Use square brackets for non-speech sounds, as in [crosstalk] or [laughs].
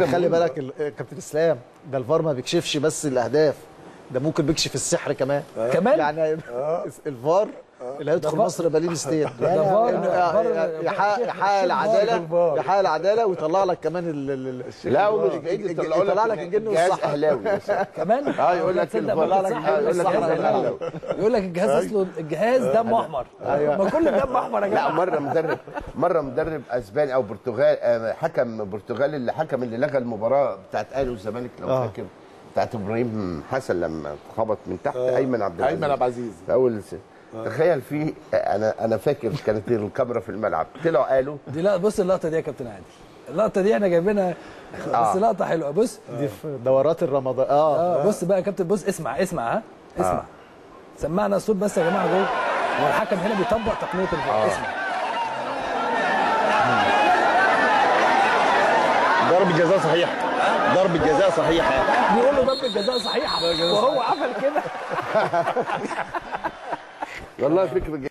خلي بالك ال- كابتن إسلام ده الفار ما بيكشفش بس الأهداف ده ممكن بيكشف السحر كمان. كمان؟ يعني [laughs] الفار اللي هيدخل. مصر بالين ستيت ده فار- يعني فار- يحقق العداله يحقق العداله ويطلع لك كمان ال- ال- ال- لا ومش بعيد يطلع لك الجن والصحراء. أهلاوي. كمان؟ آه يقول لك. ممكن لك يقول لك. يقول لك الجهاز أصله الجهاز دم أحمر. ما كل دم أحمر يا لا جماعة مرة مدرب مرة مدرب أسباني أو برتغال آه، حكم برتغالي اللي حكم اللي لغى المباراة بتاعت أهلي والزمالك لو آه. فاكر بتاعت إبراهيم حسن لما اتخبط من تحت أيمن عبد العزيز. أيمن عبد العزيز. في أول سنة. تخيل في أنا أنا فاكر كانت الكاميرا في الملعب. طلعوا قالوا دي لا بص اللقطة دي يا كابتن عادل. اللقطة دي إحنا جايبينها. بس آه. لقطة حلوة. بص دي في دورات الرمضان. آه. آه بص بقى يا كابتن بص اسمع اسمع ها؟ اسمع. سمعنا الصوت بس يا جماعة جوه هو الحكم هنا بيطبق تقنية الفار اسمع. ضربة جزاء صحيحة. ضربة جزاء صحيحة. بيقول له ضربة جزاء صحيحة. وهو عمل كده. [laughs] والله فكرة